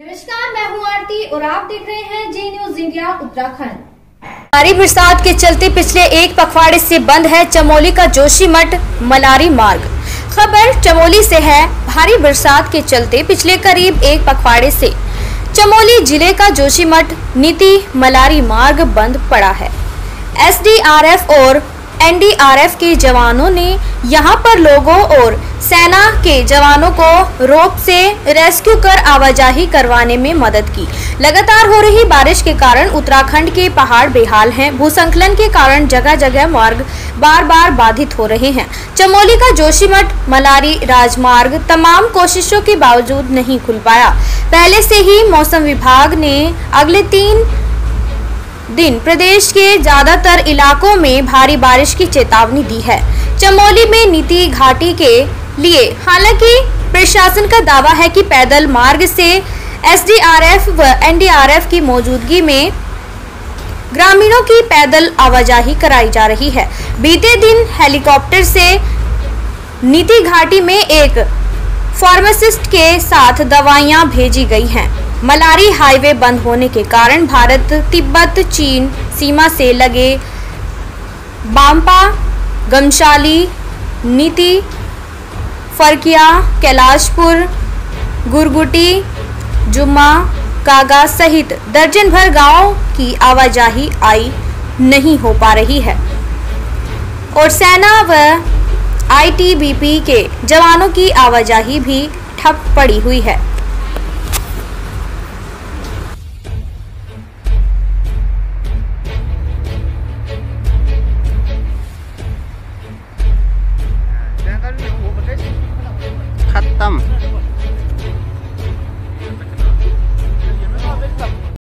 नमस्कार, मैं हूँ आरती और आप देख रहे हैं जे न्यूज़ इंडिया उत्तराखंड। भारी बरसात के चलते पिछले एक पखवाड़े से बंद है चमोली का जोशी मठ मलारी मार्ग। खबर चमोली से है, भारी बरसात के चलते पिछले करीब एक पखवाड़े से। चमोली ज़िले का जोशीमठ नीति, मलारी मार्ग बंद पड़ा है। एसडीआरएफ और एनडीआरएफ के जवानों ने यहाँ पर लोगों और सेना के जवानों को रोप से रेस्क्यू कर आवाजाही करवाने में मदद की। लगातार हो रही बारिश के कारण उत्तराखंड के पहाड़ बेहाल हैं। भूसंकलन के कारण जगह जगह मार्ग बार बार बाधित हो रहे हैं। चमोली का जोशीमठ मलारी राजमार्ग तमाम कोशिशों के बावजूद नहीं खुल पाया। पहले से ही मौसम विभाग ने अगले तीन दिन प्रदेश के ज़्यादातर इलाकों में भारी बारिश की चेतावनी दी है। चमोली में नीति घाटी के लिए हालाँकि प्रशासन का दावा है कि पैदल मार्ग से एसडीआरएफ व एनडीआरएफ की मौजूदगी में ग्रामीणों की पैदल आवाजाही कराई जा रही है। बीते दिन हेलीकॉप्टर से नीति घाटी में एक फार्मासिस्ट के साथ दवाइयाँ भेजी गई हैं। मलारी हाईवे बंद होने के कारण भारत, तिब्बत, चीन सीमा से लगे बाम्पा गमशाली, नीति, फरकिया, कैलाशपुर, गुरगुटी, जुम्मा, कागा सहित दर्जन भर गाँवों की आवाजाही आई नहीं हो पा रही है। और सेना व आईटीबीपी के जवानों की आवाजाही भी ठप पड़ी हुई है। खत्म